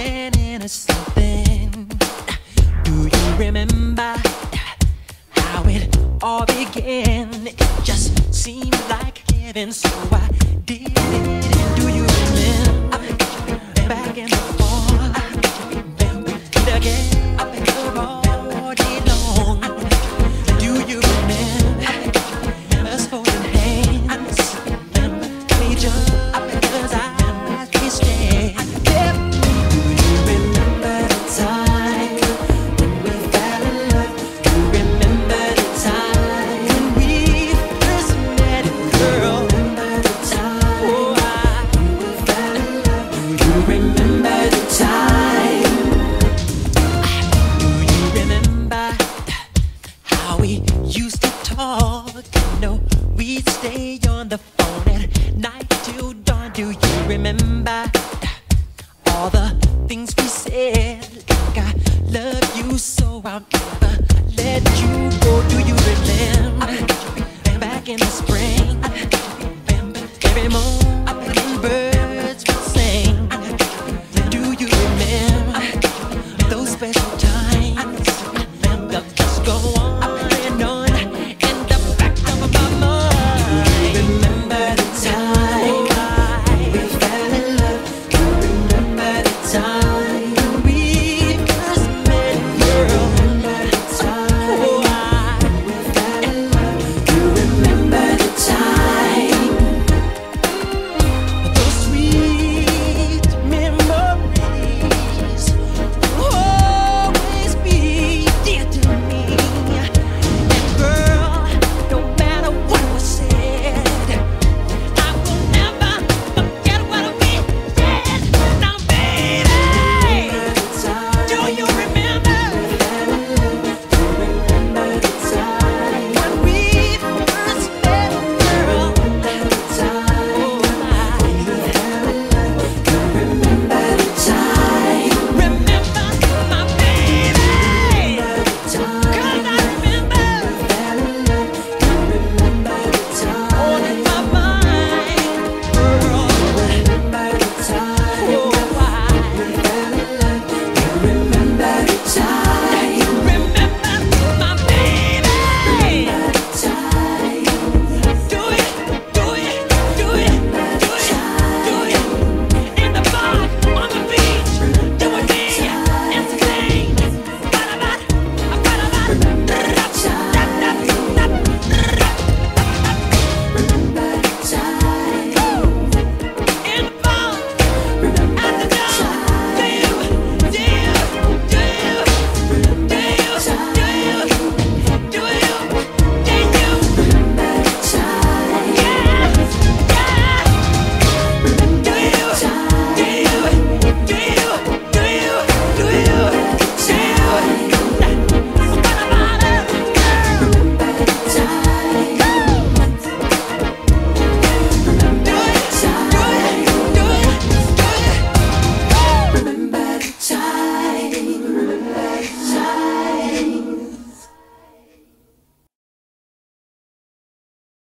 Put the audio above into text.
getting us something. Do you remember how it all began? It just seemed like heaven, so I did it. Do you remember? used to talk. No, we'd stay on the phone at night till dawn. Do you remember?